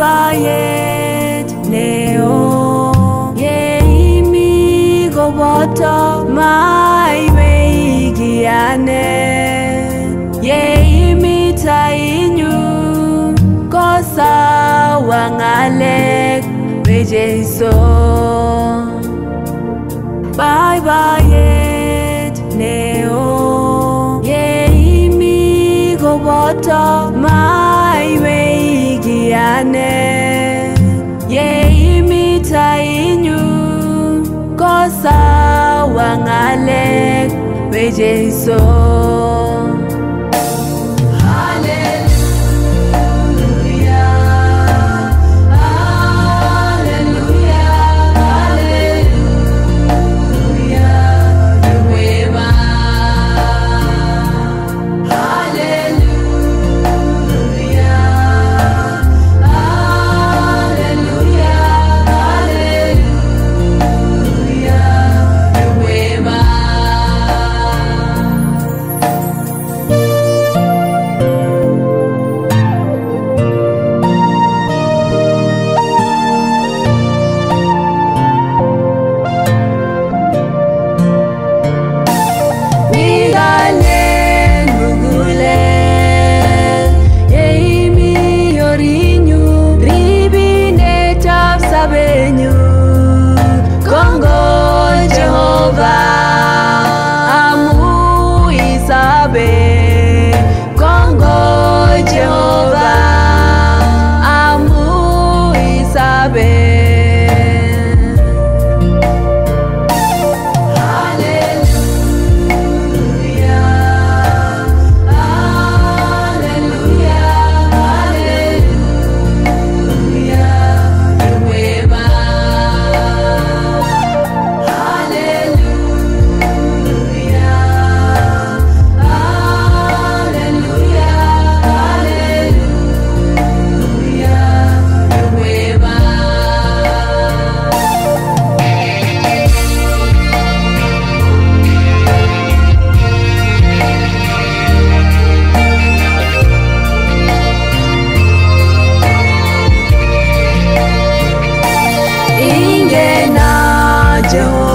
bayet neo ye imi goboto mai meigiane ye imi tainyu kosa wangalek bejeso bye bye neo ye imi goboto mai tuyane yeyimitha inyu kosa wangalek bejeso Yeah.